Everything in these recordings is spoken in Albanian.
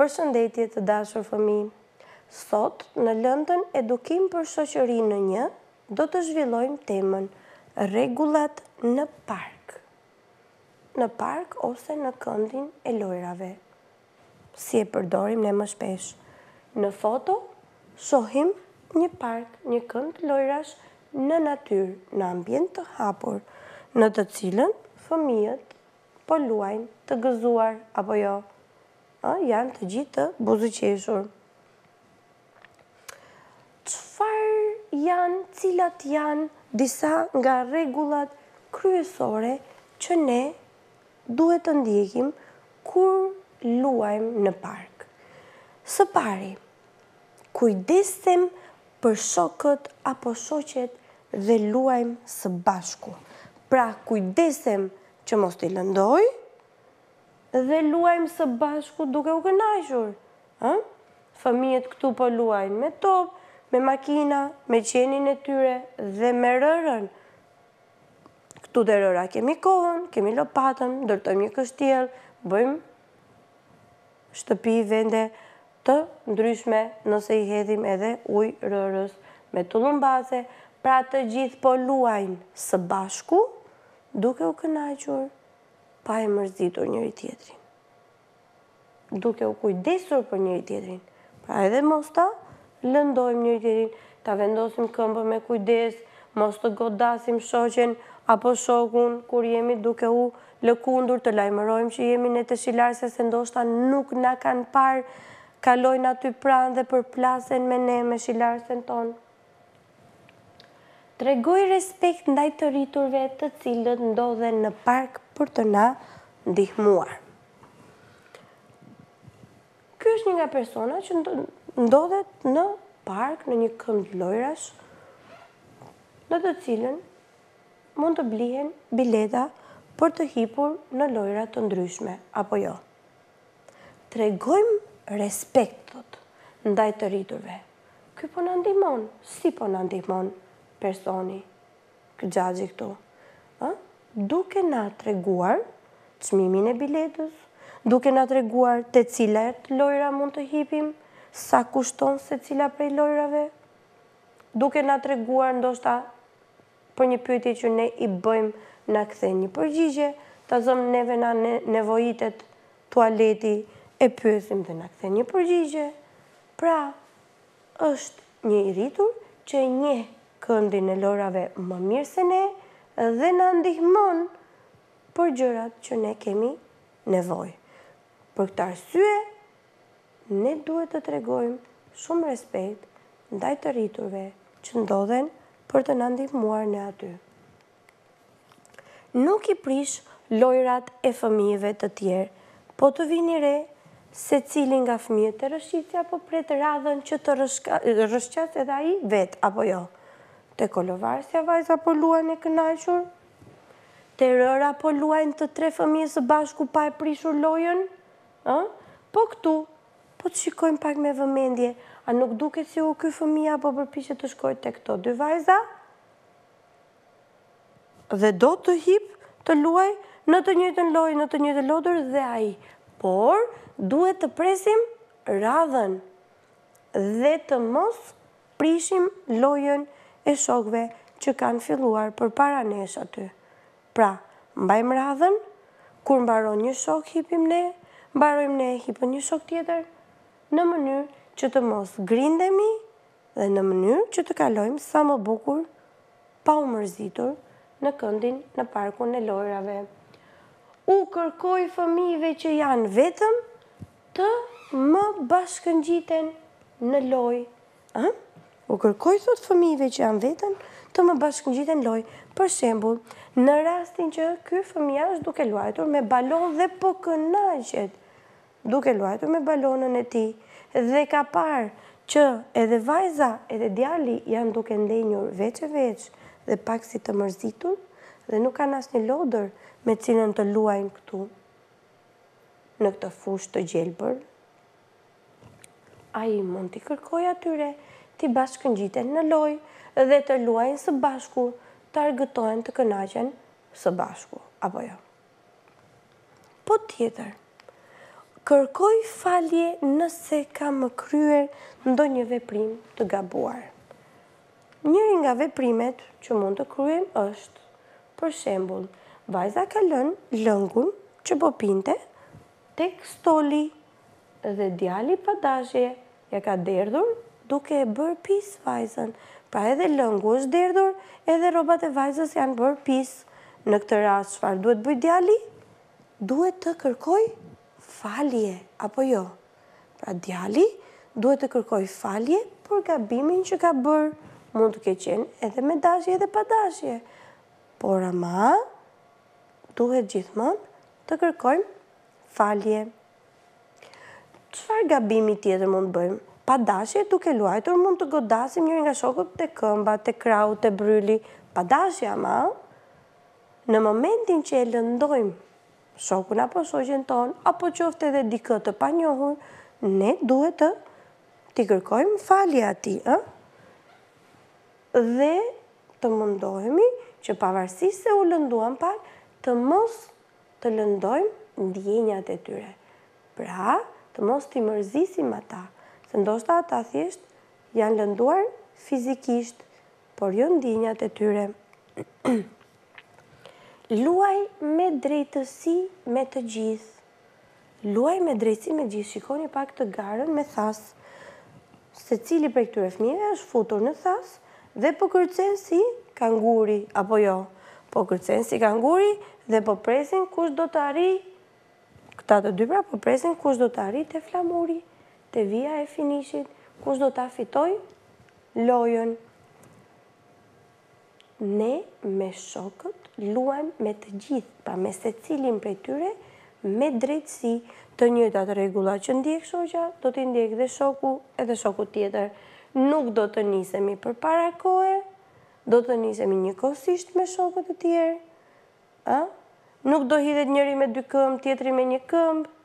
Përshëndetje të dashur fëmijë! Sot në lëndën Edukim për shoqërinë një do të zhvillojmë temën Rregullat në park. Në park ose në këndin e lojrave. Si e përdorim ne më shpesh? Në foto shohim një park, një kënd lojrash në natyrë, në ambient të hapur, në të cilën fëmijët Po luajnë të gëzuar apo jo? Ë, janë të gjithë të buzëqeshur. Çfarë janë, cilat janë disa nga rregullat kryesore që ne duhet të ndjekim kur luajmë në park? Së pari, kujdesem për shokët apo shoqet dhe luajmë së bashku. Pra, kujdesem Që mos t'i lëndoj dhe luajmë së bashku duke u kënaqur, ë? Fëmijët këtu po luajnë me top, me makina, me qenin e tyre dhe me rërën. Këtu te rëra kemi kovën, kemi lopatën, ndërtojmë një kështjellë, bëjmë shtëpi, vende të ndryshme nëse i hedhim edhe ujë rërës me tullumbace, pra të gjithë po luajnë së bashku, Duke u kënaqur pa e mërzitur njëri-tjetrin. Duke u kujdesur për njëri-tjetrin. Pra edhe mos ta lëndojmë njëri-tjetrin, ta vendosim këmbën me kujdes, mos të godasim shoqen apo shokun kur jemi duke u lëkundur, të lajmërojmë që jemi ne te shilarësi se ndoshta nuk na kanë parë, kalojnë aty pranë dhe përplasen me ne me shilarësen tonë. Tregoj respekt ndaj të rriturve të cilët ndodhen në park për të na ndihmuar. Ky është një nga personat që ndodhet në park në një kënd lojrash në të cilën mund të blihen bileta për të hipur në lojra të ndryshme, apo jo. Tregojmë respekt, thotë, ndaj të rriturve. Ky po na ndihmon, si po na ndihmon personi, ky xhaxhi këtu, ë? Duke na treguar çmimin e biletës, duke na treguar te cilat lojëra mund të hipim, sa kushton secila prej lojërave, duke na treguar ndoshta Për një pyetje që ne i bëjmë na kthen një përgjigje, ta zëmë neve na nevojitet tualeti e pyesim dhe na kthen një përgjigje. Pra, është një i rritur që e njeh këndin e lojrave më mirë se ne dhe na ndihmon për gjërat që ne kemi nevojë. Për këtë arsye Ne duhet të tregojmë shumë respekt ndaj të rriturve që ndodhen për të na ndihmuar ne aty. Nuk i prish lojërat e fëmijëve të tjerë, po të vini re secili nga fëmijët te rrëshqitja po pret radhën që të rrëshqas edhe ai vetë apo jo. Te kolovarsja vajza po luan e kënaqur, te rëra po luajnë të tre fëmijët së bashku pa e prishur lojën, Ë? Po këtu. Po të shikojmë pak me vëmendje. A nuk duket sikur ky fëmija po përpiqet të shkojë tek këto dy vajza? Dhe do të hipë të luajë në të njëjtën lojë, në të njëjtën lodër dhe ai. Por duhet të presim radhën dhe të mos prishim lojën e shokëve që kanë filluar përpara nesh aty. Pra, mbajmë radhën, kur mbaron një shok hipim ne, mbarojmë ne hipën një shok tjetër, në mënyrë që të mos grindemi dhe në mënyrë që të kalojmë sa më bukur pa u mërzitur në këndin në parkun e lojrave. U kërkoj fëmijëve që janë vetëm të më bashkëngjiten në lojë. Ëh? U kërkoj thotë fëmijëve që janë vetëm të më bashkëngjiten lojë. Për shembull, në rastin që ky fëmijë është duke luajtur me balonë dhe po kënaqet duke luajtur me balonën e tij dhe ka parë që edhe vajza edhe djali janë duke ndenjur veç e veç dhe paksi të mërzitur dhe nuk kanë asnjë lodër me të cilën të luajnë këtu në këtë fushë të gjelbër, Ai mund t'i kërkojë atyre t'i bashkëngjiten në lojë dhe të luajnë së bashku, të argëtohen të kënaqen së bashku, apo jo? Po tjetër, kërkoj falje nëse kam kryer ndonjë veprim të gabuar. Njëri nga veprimet që mund të kryejmë është, për shembull, vajza ka lënë lëngun që po pinte tek stoli Dhe djali pa dashje ia ka derdhur duke e bërë pis vajzën, pra edhe lëngu është derdhur edhe rrobat e vajzës janë bërë pis, në këtë rast çfarë duhet të bëjë djali? Duhet të kërkojë falje, apo jo? Pra djali duhet të kërkojë falje për gabimin që ka bërë, mund të ketë qenë edhe me dashje edhe pa dashje, por ama duhet gjithmonë të kërkojmë Falje. Çfarë gabimi tjetër mund të bëjmë? Pa dashje, duke luajtur mund të godasim njëri nga shokët te këmba, te krahu, te bryli. Pa dashje ama, në momentin që e lëndojmë shokun apo shoqen tonë, apo qoftë edhe dikë të panjohur, ne duhet t'i kërkojmë falje atij, ë? Dhe të mundohemi që pavarësisht se u lënduan pak, të mos të lëndojmë ndjenjat e tyre. Pra, të mos t'i mërzisim ata, se ndoshta ata thjesht janë lënduar fizikisht, por jo ndjenjat e tyre. Luaj me drejtësi me të gjithë. Luaj me drejtësi me gjithë shikoni pak këtë garën me thas secili prej këtyre fëmijëve është futur në thas dhe po kërcen si kanguri apo jo po kërcen si kanguri dhe po presin kush do të arrijë këta të dy pra po presin kush do të arrijë te flamuri te vija e finishit kush do ta fitojë lojën Ne me shokët luajmë me të gjithë, pra me secilin prej tyre me drejtësi. Të njëjtat rregulla që ndjek shoqja, do t'i ndjekë dhe shoku edhe shoku tjetër. Nuk do të nisemi përpara kohe, do të nisemi njëkohësisht me shokët e tjerë, ë? Nuk do hidhet njëri me dy këmbë, tjetri me një këmbë.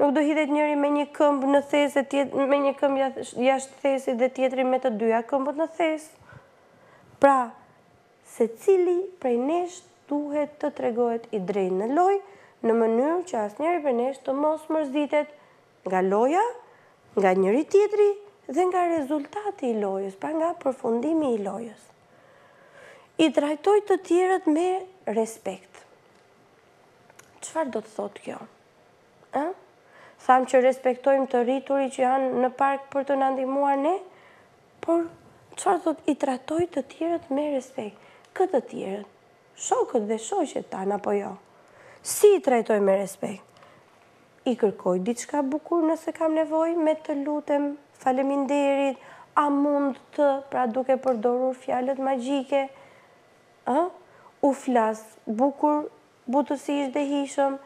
Nuk do hidhet njëri me një këmbë në thes, me një këmbë jashtë thesit dhe tjetri me të dyja këmbët në thes. Pra, secili prej nesh duhet të tregohet i drejtë në lojë, në mënyrë që asnjëri prej nesh të mos mërzitet nga loja, nga njëri-tjetri dhe nga rezultati i lojës, pra nga përfundimi i lojës. I trajtoj të tjerët me respekt. Çfarë do të thotë kjo? Ë? Thamë që respektojmë të rriturit që janë në park për të na ndihmuar ne? Por, çfarë thotë i trajtoj të tjerët me respekt? Kë të tjerët? Shokët dhe shoqet tanë apo jo? Si i trajtoj me respekt? I kërkoj diçka bukur nëse kam nevojë me të lutem, faleminderit, a mund të, pra duke përdorur fjalët magjike, ë? U flas bukur, butësisht dhe hijshëm,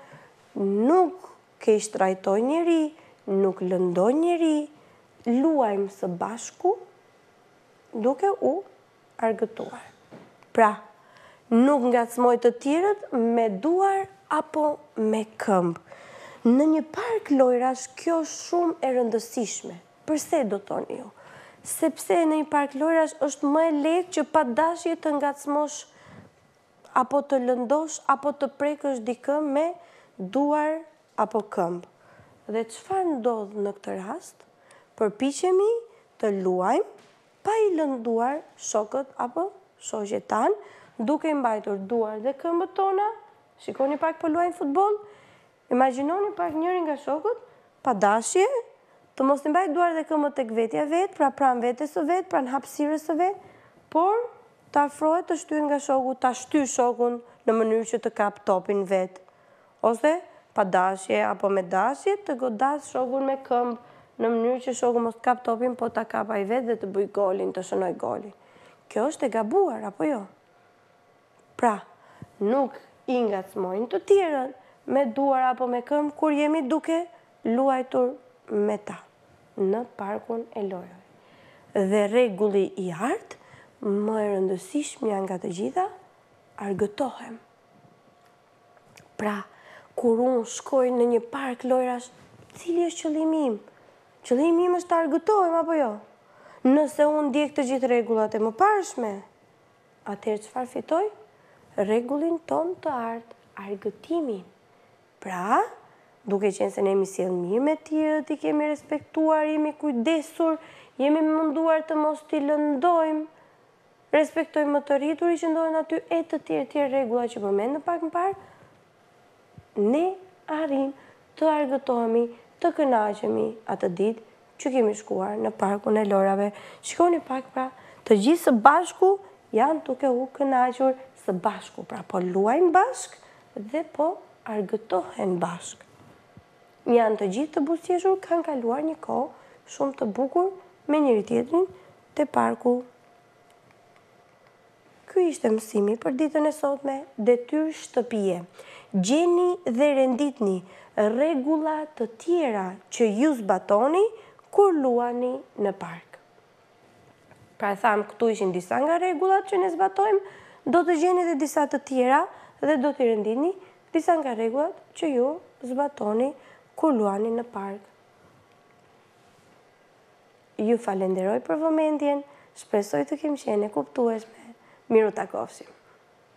nuk Keqtrajtoj njeri, nuk lëndoj njeri, luajmë së bashku duke u argëtuar. Pra, nuk ngacmoj të tjerët me duar apo me këmbë. Në një park lojrash kjo është shumë e rëndësishme. Përse do thoni ju? Sepse në një park lojrash është më e lehtë që pa dashje të ngacmosh apo të lëndosh apo të prekësh dikë me duar apo këmbë. Dhe çfarë ndodh në këtë rast? Përpiqemi të luajmë pa i lënduar shokët apo shoqet tona, duke i mbajtur duart dhe këmbët tona, shikoni pak po luajnë futboll, Imagjinoni pak njëri nga shokët, pa dashje, të mos i mbajë duart dhe këmbët tek vetja e vet, pra pranë vetes së vet, pranë hapësirës së vet, por të afrohet të shtyjë nga shoku, ta shtyjë shokun në mënyrë që të kapë topin vet. Ose, pa dashje apo me dashje, të godasë shokun me këmbë në mënyrë që shoku mos të kapë topin, po ta kapë ai vet dhe të bëjë golin, të shënojë golin. Kjo është e gabuar, apo jo? Pra, nuk i ngacmojmë të tjerët me duar apo me këmbë kur jemi duke luajtur me ta në parkun e lojërave. Dhe rregulli i artë, më e rëndësishmja nga të gjitha, argëtohem. Pra, kur unë shkoj në një park lojërash, cili është qëllimi im? Qëllimi im është të argëtohem apo jo? Nëse unë ndjek të gjithë rregullat e mëparshme, Atëherë çfarë fitoj? Rregullin tonë të artë, argëtimin. Pra, duke qenë se ne jemi sjellë mirë me të tjerët, i kemi respektuar, jemi kujdesur, jemi munduar të mos t'i lëndojmë, respektojmë më të rriturit që ndodhen aty e të tjera të tjera rregulla që përmendëm pak më parë, Ne arrijmë të argëtohemi, të kënaqemi atë ditë që kemi shkuar në parkun e lojërave. Shikoni pak pra, të gjithë së bashku janë duke u kënaqur së bashku, pra po luajnë bashkë dhe po argëtohen bashkë. Janë të gjithë të buzëqeshur, kanë kaluar një kohë shumë të bukur me njëri-tjetrin te parku Ky ishte mësimi për ditën e sotme, detyrë shtëpie. Gjeni dhe renditni rregulla të tjera që ju zbatoni kur luani në park. Pra thamë këtu ishin disa nga rregullat që ne zbatojmë, do të gjeni dhe disa të tjera dhe do t'i renditni disa nga rregullat që ju zbatoni kur luani në park. Ju falënderoj për vëmendjen, shpresoj të kem qenë e kuptueshme, mirutakofshim.